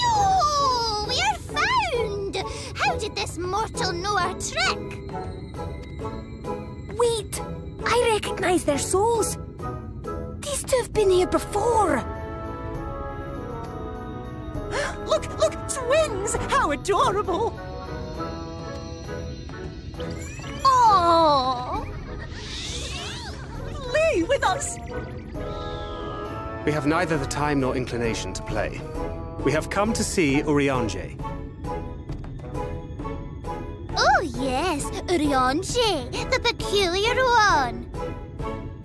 Oh, are found! How did this mortal know our trick? Wait! I recognize their souls. These two have been here before. Look, look, twins! How adorable! Oh! Lee with us! We have neither the time nor inclination to play. We have come to see Urianger. Oh, yes, Urianger, the peculiar one.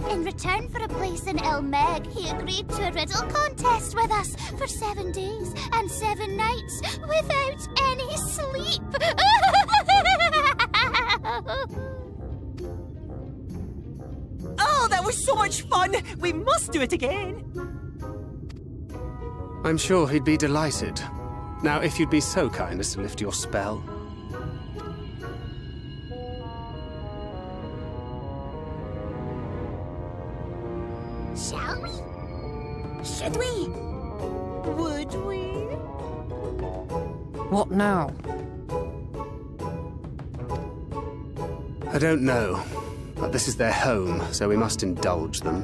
In return for a place in Il Mheg, he agreed to a riddle contest with us for seven days and seven nights without any sleep. Oh, that was so much fun! We must do it again! I'm sure he'd be delighted. Now, if you'd be so kind as to lift your spell. Should we? Would we? What now? I don't know, but this is their home, so we must indulge them.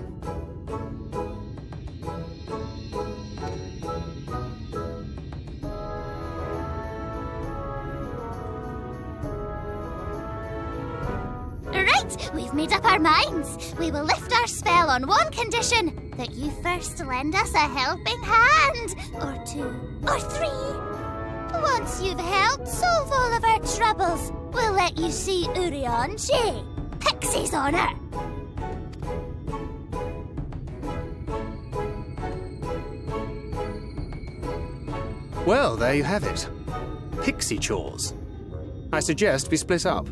Right, we've made up our minds. We will lift our spell on one condition that you first lend us a helping hand. Or two. Or three. Once you've helped solve all of our troubles, we'll let you see Urianger. Pixie's honor. Well, there you have it. Pixie chores. I suggest we split up.